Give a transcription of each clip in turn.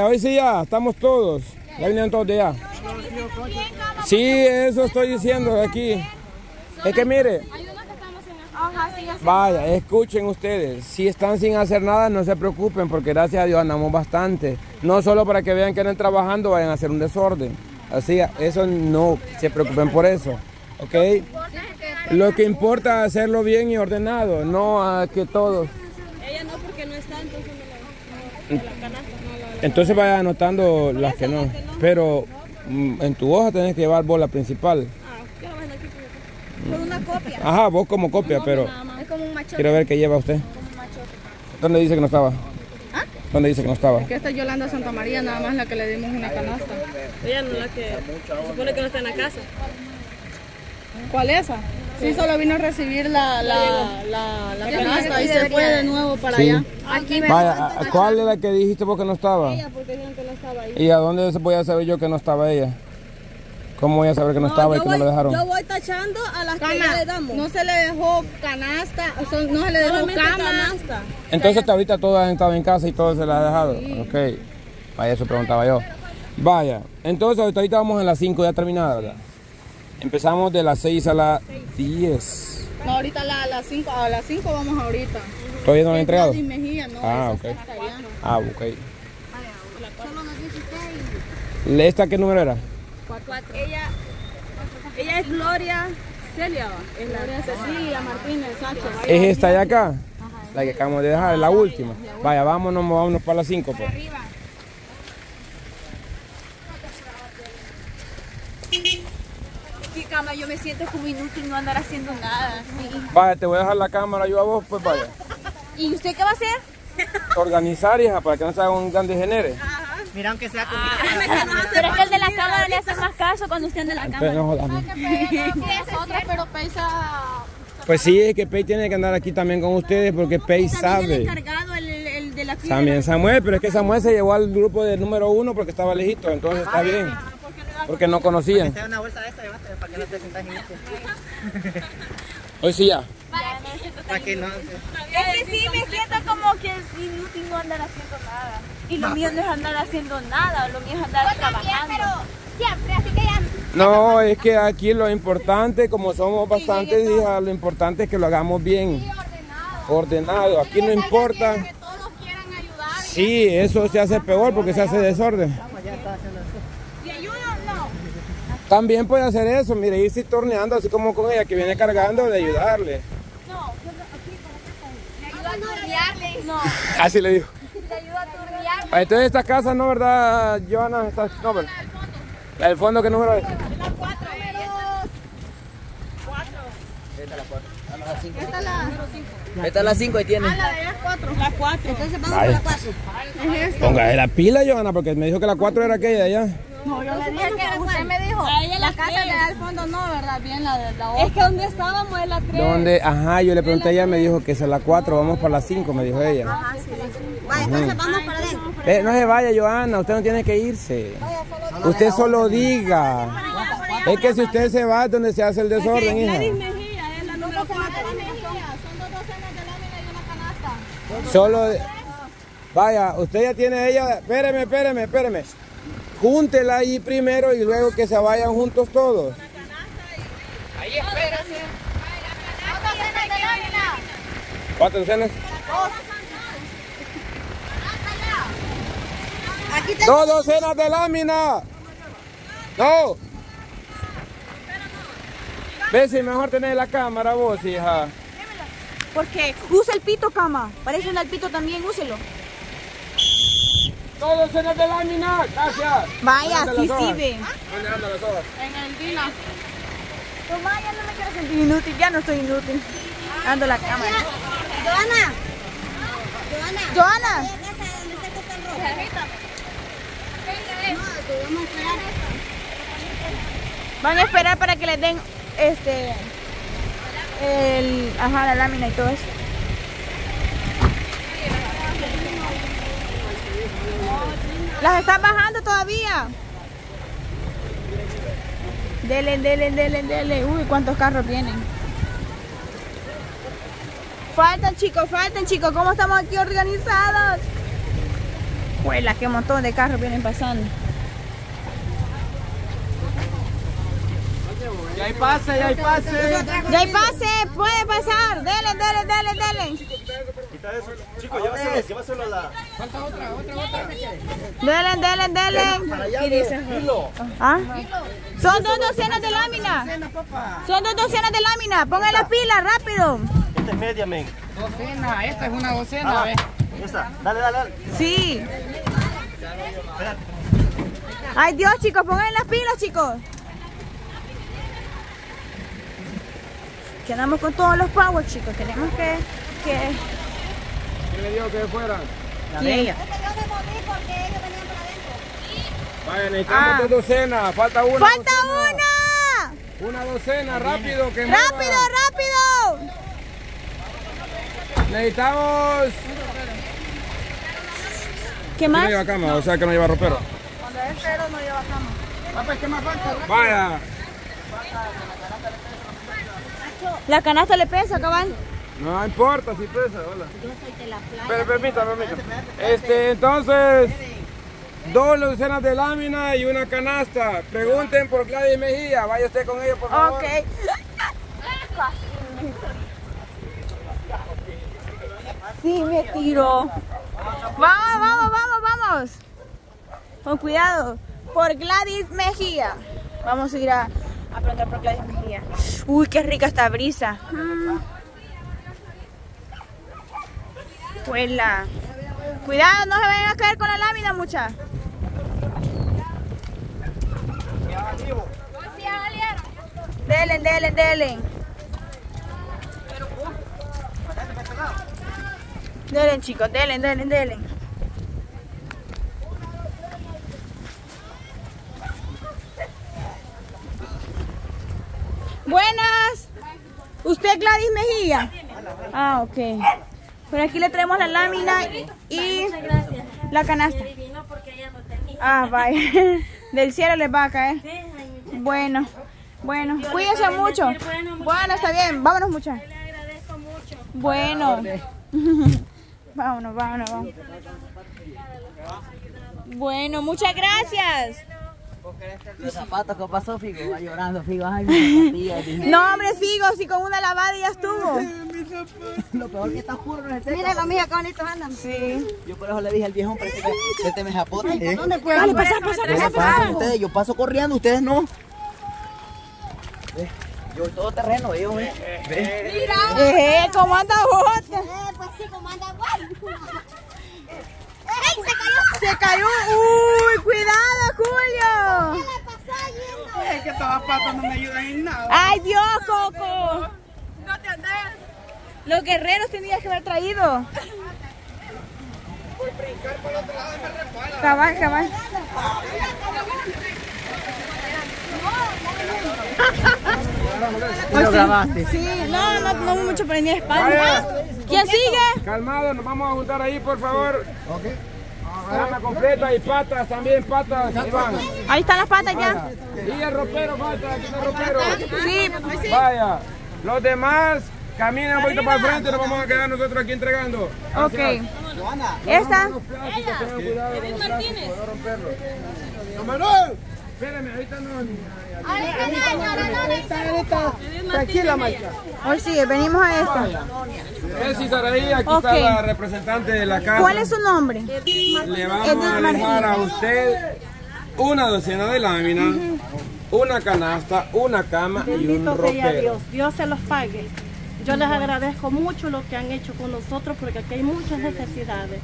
Hoy sí ya, estamos todos. Ya vinieron todos de allá. Sí, eso estoy diciendo de aquí. Es que mire, vaya, escuchen ustedes. Si están sin hacer nada, no se preocupen, porque gracias a Dios andamos bastante. No solo para que vean que andan trabajando, vayan a hacer un desorden. Así, eso no se preocupen por eso. ¿Ok? Lo que importa es hacerlo bien y ordenado, no a que todos. Ella no, porque no está, entonces no la, la canasta, Entonces vaya anotando las que no. Pero mm, en tu hoja tenés que llevar vos la principal. Ah, por, por una copia. Ajá, vos como copia, pero Es como un machote. quiero ver qué lleva usted. ¿Dónde dice que no estaba? ¿Ah? ¿Dónde dice que no estaba? Que esta es Yolanda Santa María, nada más la que le dimos una canasta. Ella no la que. Se supone que no está en la casa. ¿Cuál es esa? Sí, solo vino a recibir la, la, la, la canasta y se fue de nuevo para Sí. allá. Aquí Vaya, ¿a- ¿cuál es la que dijiste vos que no estaba? Ella, porque dijeron que no estaba ahí. ¿Y a dónde se podía saber yo que no estaba ella? ¿Cómo voy a saber que no estaba y que no voy, lo dejaron? Yo voy tachando a las que ya Cama, le damos. no se le dejó canasta, o sea, no se le dejó cama. canasta. Entonces hasta ahorita todas han estado en casa y todos se las ha dejado. Ok. Vaya, eso preguntaba yo. Vaya, entonces ahorita ahorita vamos a las 5 ya terminada, ¿verdad? Empezamos de las 6 a las 10. No, ahorita a la- a las 5, a las 5 vamos ahorita. ¿Todavía no lo han entregado? Mejía, no, Ah, ok. Ah, ok. ¿Esta qué número era? Ella, ella es Gloria Celia. Es Gloria Cecilia Martínez Sánchez. ¿Es esta de acá? La que acabamos de dejar, la última. Vaya, vámonos, vámonos para las 5. Pues. Sí, cama, yo me siento como inútil no andar haciendo nada. Vaya, te voy a dejar la cámara yo a vos, pues vaya. ¿Y usted qué va a hacer? Organizar, hija, para que no se haga un gran degenere. Mira, aunque sea con Pero es que el de la cámara le hace más caso cuando usted anda en la Entonces, no pero pesa Pues sí, es que Pei tiene que andar aquí también con ustedes porque Pei sabe. encargado, el, el, el de la fila. También Samuel, pero es que Samuel se llevó al grupo del número uno porque estaba lejito, entonces está bien. Porque no conocían. sea una bolsa de esta, llévate, para que no te sientas inútil. Hoy sí ya. Para que no... Es que sí, me siento como que es inútil no andar haciendo nada. Y lo mío no es andar haciendo nada, lo mío es andar trabajando. Siempre, así que ya. No, es que aquí lo importante, como somos bastantes, hija, lo importante es que lo hagamos bien, ordenado. Aquí no importa. Que todos quieran ayudar. Sí, eso se hace peor porque se hace desorden. ¿Y ayudan o no? También puede hacer eso, mire, irse torneando así como con ella que viene cargando de ayudarle. Le ayuda a turnearle. No. Así le digo. Le ayuda a turnearle. Ah, Entonces esta casa, ¿no, verdad, Joana? Esta, no, ¿verdad? La del fondo, ¿qué número es? Cuatro números. Esta es la, Esta es la 5 y tiene. la de ellas cuatro. La 4. Entonces vamos Vaya. por la cuatro. Es esta. Póngale la pila, Joana, porque me dijo que la 4 era aquella de allá. No, yo le dije que usted me dijo, A ella la la casa de al fondo no, ¿verdad? Bien, la de la otra. Es que donde estábamos es la 3. ¿Dónde? Ajá, yo le pregunté a ella, me dijo que es la 4, vamos para la 5, me dijo ella. Vaya, entonces vamos para adentro. Eh, no se vaya, Joana, usted no tiene que irse. Usted solo diga. Es que si usted se va, es donde se hace el desorden, hija. Mejía es la número 4. Son dos docenas de lámina y una canasta. Solo. Vaya, usted ya tiene ella. Espéreme, espéreme, espéreme. Júntela ahí primero y luego que se vayan juntos todos. ¿Cuántas cenas de lámina? ¿Cuántas docenas? Aquí te ¡Dos docenas de lámina! ¡No! Ve si mejor tener la cámara vos, hija. Porque usa el pito, cama. Parece un pito también, úselo. ¡Dos docenas de lámina! ¡Gracias! Vaya, ¿Dónde sí sirve. ¿Dónde andan las hojas? En el Dina. Toma, ya no me quiero sentir inútil, ya no estoy inútil. Ando la cámara. Joana. Joana. Joana. El. Van a esperar para que les den este el ajá la lámina y todo eso. Las están bajando todavía. Dele, dele, dele, dele. Uy, cuántos carros vienen. Faltan chicos, faltan chicos. ¿Cómo estamos aquí organizados? Huela, qué montón de carros vienen pasando. Ya hay pase, ya hay pase. Ya hay pase, puede pasar. Dele, dele, dele, dele. Chicos, llévaselo, llévaselo a la... Dele, dele, dele. ¿Ah? Son dos docenas de lámina. Son dos docenas de lámina. Pongan las pilas, rápido. Esta es media, men. Docena, esta es una docena, ¿ves? Esta, dale, dale, dale. Sí. Ay Dios, chicos, pongan las pilas, chicos. Quedamos con todos los power, chicos. Tenemos que... que... ¿Quién le dijo que fueran? ¿Quién? Yo me moví porque ellos venían para adentro. Vaya, necesitamos Ah. dos docenas. Falta una. ¡Falta docena. una! Una docena, rápido, que mueva. ¡Rápido, rápido! Necesitamos. ¿Qué No más? lleva cama, o sea que no lleva ropero. Cuando es cero no lleva cama. Vaya. La canasta le pesa, cabal. No importa si pesa, hola. Pero permítame, permítame. Este, entonces, dos docenas de lámina y una canasta. Pregunten por Gladys Mejía. Vaya usted con ellos, por favor. Ok. Sí, me tiro. Vamos, vamos, vamos, vamos. Con cuidado. Por Gladys Mejía. Vamos a ir a, a preguntar por Gladys Mejía. Uy, qué rica esta brisa. Mm. Huela. Cuidado, no se vayan a caer con la lámina, mucha. Delen, delen, delen. Delen, chicos, delen, delen, delen. Buenas. ¿Usted Gladys Mejía? Ah, ok. Por aquí le traemos la lámina y la canasta. Ah, vaya. Del cielo les va a caer. Bueno, bueno. Cuídense mucho. Bueno, está bien. Vámonos, muchas. Bueno. vámonos, vámonos, vámonos. Bueno, muchas gracias. Los zapatos que pasó, Figo, va llorando, Figo. Ay, mi. No, hombre, Figo, si con una lavada ya estuvo. Lo peor que está oscuro no es el Mira, mía, qué bonitos andan. Sí. Yo por eso le dije al viejón para que este me zapote. ¿eh? ¿Dónde fue? Dale, pasa, pasa, ¿Qué pasa, pasa ustedes? Yo paso corriendo, ustedes no. Yo todo terreno, ellos, ve. Ve. Eh, ¿cómo anda bota? Eh, pues sí, como anda igual. ¡Ey, se cayó! Se cayó. Uy, cuidado, Julio. ¿Qué le pasó? Es que estas patas no me ayudan en nada. Ay, Dios, Coco. Los guerreros tenías que haber traído. Cabal, cabal. Lo grabaste. Sí, no, no, no mucho, pero ni espalda. ¿Quién sigue? Calmado, nos vamos a juntar ahí, por favor. Ok. Gama completa y patas también, patas. Ahí van. Ahí están las patas ya. Y el ropero falta, aquí está el ropero. Sí, Vaya. Los demás caminan un poquito para el frente, nos vamos a quedar nosotros aquí entregando. ok. Esta. Cuidado con los plásticos, no romperlos. ¡No, Manuel! Espérame, ahorita no. Tranquila, Maica. Hoy sigue, venimos a esta. Es Saraí, aquí está la representante de la casa. ¿Cuál es su nombre? Le vamos a dejar a Martínez. usted una docena de láminas, una canasta, una cama y un Bendito sea ropero. Dios, Dios se los pague. Yo les agradezco mucho lo que han hecho con nosotros porque aquí hay muchas necesidades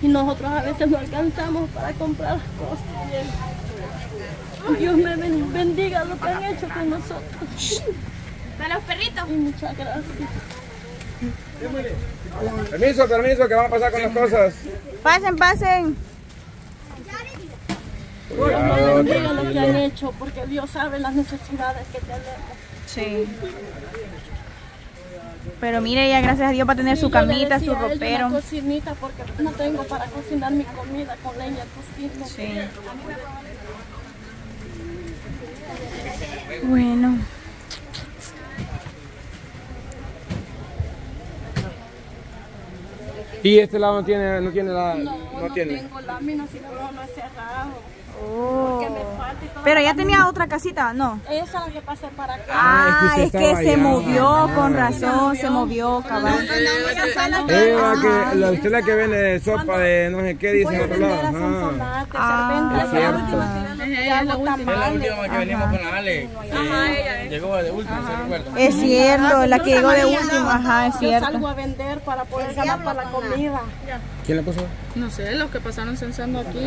y nosotros a veces no alcanzamos para comprar las cosas. Dios me ben- bendiga lo que han hecho con nosotros. ¿De los perritos? Y muchas gracias. Permiso, permiso, que van a pasar con las cosas. Pasen, pasen. Dios me bendiga lo que han hecho porque Dios sabe las necesidades que tenemos. Sí. Pero mire, ya gracias a Dios para tener Sí, su camita, su a ropero. Una cocinita porque no tengo para cocinar mi comida con leña cocina. Sí. Bueno. Y este lado no tiene, no tiene la, no, No tiene. tengo láminas, sino no, no es cerrado. Oh. Que me falta y todo. Pero ya tenía otra casita, ¿no. Esa es la que pasé para acá. Ah, usted es que estaba se allá. movió, con razón, se movió. Eh, la que, la, usted la que vende sopa de no sé qué, dice en otro lado. a Ajá. Servente. es cierto. Y hago tamales. que venimos con la Ale. que Llegó de último, ¿se recuerda? Es cierto, la que llegó de último, ajá, es Yo cierto. salgo a vender para poder ganar para la comida. ¿Quién la puso? No sé, los que pasaron censando aquí.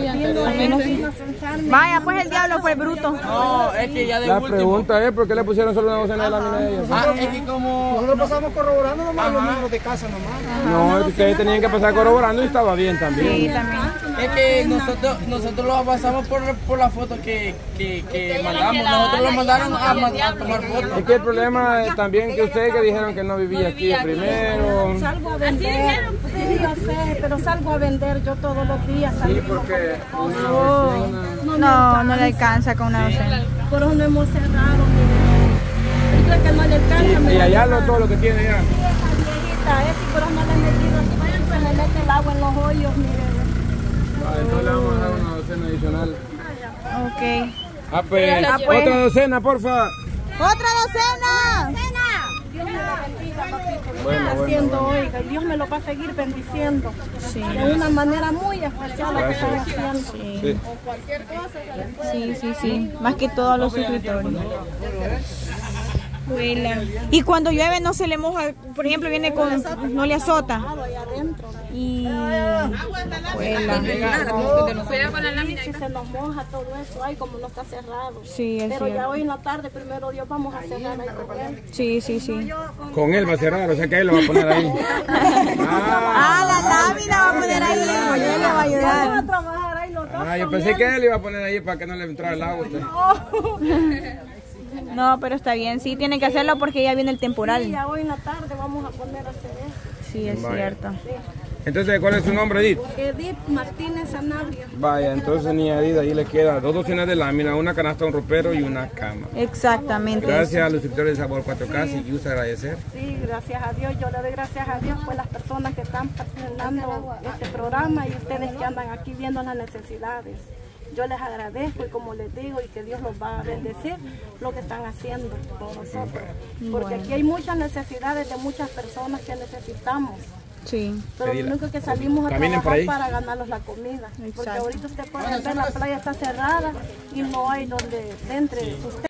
Vaya, pues el diablo fue bruto. No, es que ya de La último. pregunta es por qué le pusieron solo una docena de láminas a ellos. Ah, es que como. Nosotros pasamos corroborando nomás los números de casa nomás. No, es que ustedes tenían que pasar corroborando y estaba bien también. Sí, también. Es que nosotros, nosotros lo pasamos por, por la foto que, que, que mandamos. Nosotros lo mandaron a, a tomar Es fotos. que el problema es también que ustedes que dijeron que no vivía aquí primero. Salgo a vender. Sí, yo sé, pero salgo a vender yo todos los días. Sí, porque. Oh. No, No, no le alcanza con una docena. Por eso no hemos cerrado, mire. Yo que no le alcanza. Y allá lo, todo lo que tiene ya. Sí, esa viejita, ese, pero no le he metido. Se me mete el agua en los hoyos, mire. Vale, entonces le vamos a dar Ok. Ah, pues, Ah, pues. otra docena, porfa. ¡Otra docena! Dios me lo bendiga, papito. Lo Bueno, está bueno, haciendo, oiga, y Dios me lo va a seguir bendiciendo. De una manera muy especial lo que estoy haciendo. Sí. Sí, sí, sí. Más que todos los suscriptores. Huela. Y cuando llueve no se le moja, por ejemplo, viene con, no le azota. Y huela. Si se nos moja todo eso, ay, como no está cerrado. Sí, es Pero ya hoy en la tarde, primero Dios, vamos a cerrar ahí con él. Sí, sí, sí. Con él va a cerrar, o sea que él lo va a poner ahí. Ah, la lámina va a poner ahí, pues él le va a ayudar. ah, yo pensé que él iba a poner ahí para que no le entrara el agua. No, pero está bien, sí, tiene que hacerlo porque ya viene el temporal. ya hoy en la tarde vamos a poner a hacer eso. Sí, es Vaya. cierto. Entonces, ¿cuál es su nombre, Edith? Edith Martínez Sanabria. Vaya, entonces ni Edith ahí le queda dos docenas de lámina, una canasta, un ropero y una cama. Exactamente. Gracias a los suscriptores de Sabor 4K, si gusta agradecer. Sí, gracias a Dios. Yo le doy gracias a Dios por las personas que están patrocinando este programa y ustedes que andan aquí viendo las necesidades. Yo les agradezco y como les digo y que Dios los va a bendecir lo que están haciendo con nosotros. Porque aquí hay muchas necesidades de muchas personas que necesitamos. Sí. Pero lo único que salimos a trabajar para ganarnos la comida. Porque ahorita usted puede ver la playa está cerrada y no hay donde entre usted.